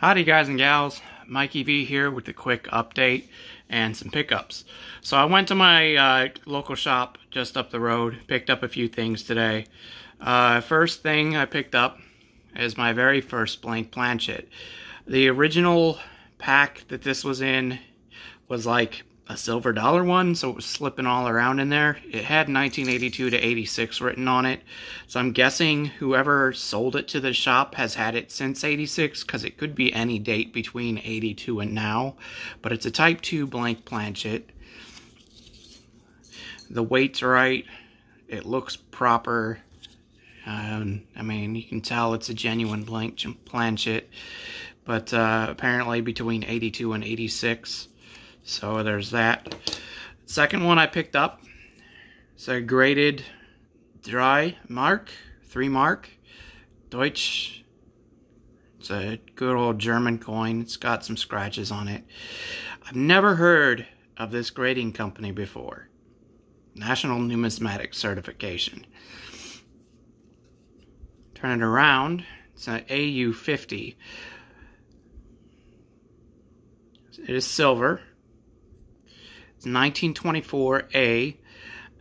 Howdy guys and gals, Mikee Vee here with a quick update and some pickups. So I went to my uh, local shop just up the road, picked up a few things today. Uh, first thing I picked up is my very first blank planchet. The original pack that this was in was like a silver dollar one, so it was slipping all around in there. It had 1982 to 86 written on it, so I'm guessing whoever sold it to the shop has had it since 86, because it could be any date between 82 and now, but it's a Type 2 blank planchet. The weight's right, it looks proper. Um, I mean, you can tell it's a genuine blank planchet, but uh, apparently between 82 and 86. So there's that. Second one I picked up. It's a graded drei Mark, three mark, Deutsch. It's a good old German coin. It's got some scratches on it. I've never heard of this grading company before. National Numismatic Certification. Turn it around. It's an AU50. It is silver. It's 1924A.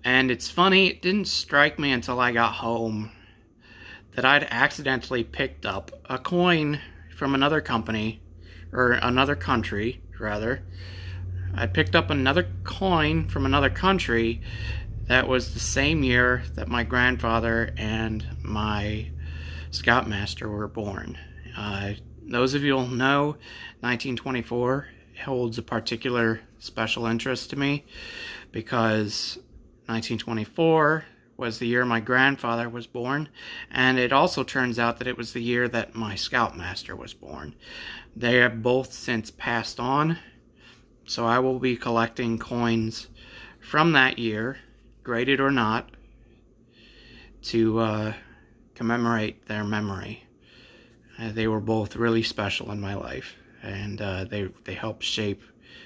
And it's funny, it didn't strike me until I got home that I'd accidentally picked up a coin from another company, or another country, rather. I picked up another coin from another country that was the same year that my grandfather and my scoutmaster were born. Uh, those of you will know, 1924 holds a particular special interest to me because 1924 was the year my grandfather was born, and it also turns out that it was the year that my scoutmaster was born. They have both since passed on, so I will be collecting coins from that year, graded or not, to uh, commemorate their memory. Uh, they were both really special in my life and uh, they they help shape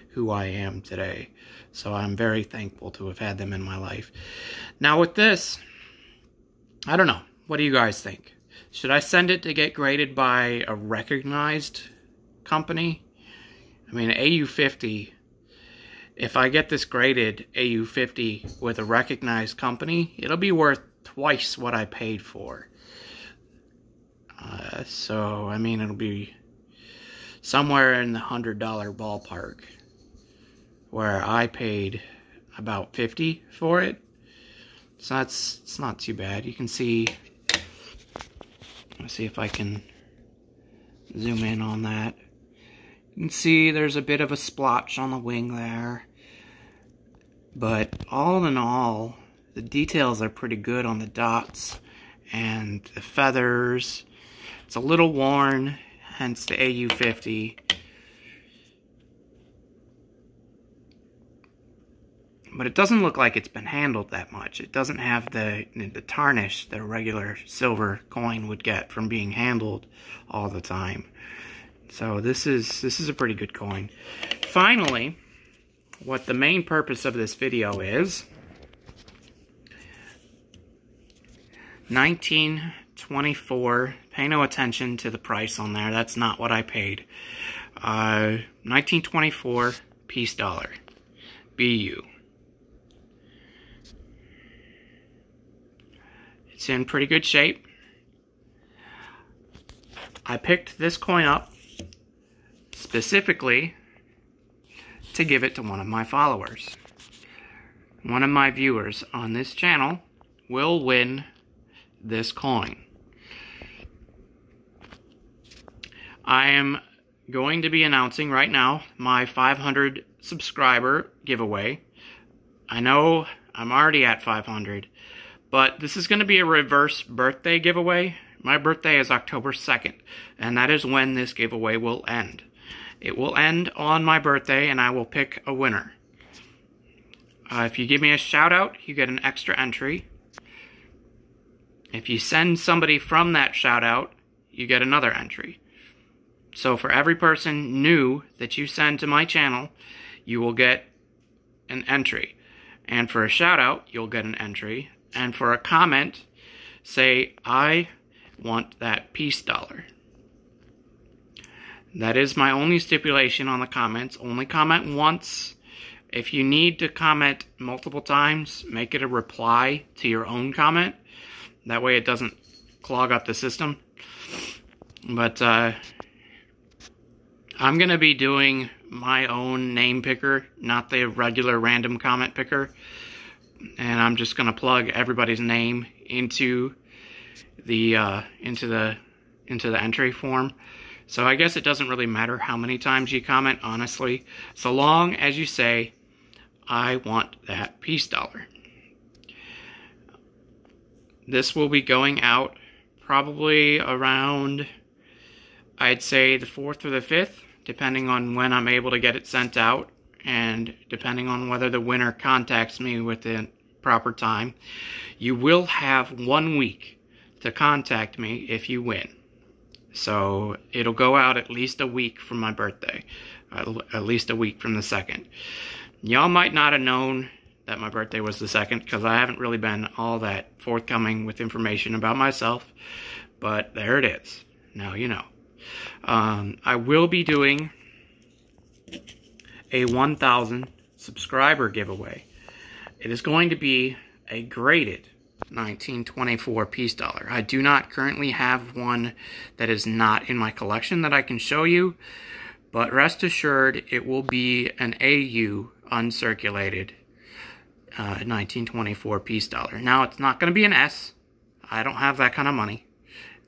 who I am today. So I'm very thankful to have had them in my life. Now with this, I don't know. What do you guys think? Should I send it to get graded by a recognized company? I mean, AU50, if I get this graded AU50 with a recognized company, it'll be worth twice what I paid for. Uh, so, I mean, it'll be somewhere in the hundred dollar ballpark where I paid about 50 for it. So that's it's not too bad. You can see let's see if I can zoom in on that. You can see there's a bit of a splotch on the wing there. But all in all, the details are pretty good on the dots and the feathers. It's a little worn hence the AU50. But it doesn't look like it's been handled that much. It doesn't have the, the tarnish that a regular silver coin would get from being handled all the time. So this is this is a pretty good coin. Finally, what the main purpose of this video is, 1924 Pay no attention to the price on there. That's not what I paid. Uh, 1924 peace dollar. BU. It's in pretty good shape. I picked this coin up specifically to give it to one of my followers. One of my viewers on this channel will win this coin. I am going to be announcing right now my 500 subscriber giveaway. I know I'm already at 500, but this is going to be a reverse birthday giveaway. My birthday is October 2nd, and that is when this giveaway will end. It will end on my birthday, and I will pick a winner. Uh, if you give me a shout out, you get an extra entry. If you send somebody from that shout out, you get another entry. So for every person new that you send to my channel, you will get an entry. And for a shout out, you'll get an entry. And for a comment, say, I want that peace dollar. That is my only stipulation on the comments. Only comment once. If you need to comment multiple times, make it a reply to your own comment. That way it doesn't clog up the system. But uh, I'm going to be doing my own name picker, not the regular random comment picker. And I'm just going to plug everybody's name into the uh, into the into the entry form. So I guess it doesn't really matter how many times you comment, honestly, so long as you say, I want that peace dollar. This will be going out probably around, I'd say, the 4th or the 5th, depending on when I'm able to get it sent out and depending on whether the winner contacts me within proper time. You will have one week to contact me if you win. So it'll go out at least a week from my birthday, at least a week from the second. Y'all might not have known that my birthday was the second because I haven't really been all that forthcoming with information about myself, but there it is. Now you know. Um, I will be doing a 1,000 subscriber giveaway. It is going to be a graded 1924 peace dollar. I do not currently have one that is not in my collection that I can show you, but rest assured it will be an AU uncirculated uh, 1924 peace dollar. Now it's not going to be an S. I don't have that kind of money.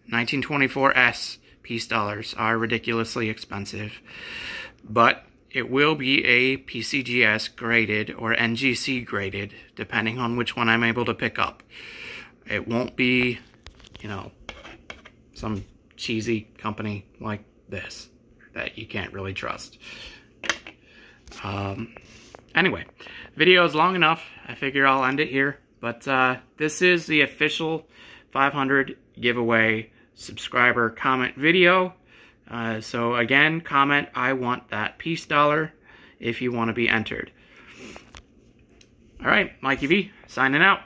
1924 S peace dollars are ridiculously expensive, but it will be a PCGS graded or NGC graded, depending on which one I'm able to pick up. It won't be, you know, some cheesy company like this that you can't really trust. Um, anyway, video is long enough. I figure I'll end it here. But uh, this is the official 500 giveaway subscriber comment video. Uh, so again, comment, I want that peace dollar if you want to be entered. All right, Mikee Vee, signing out.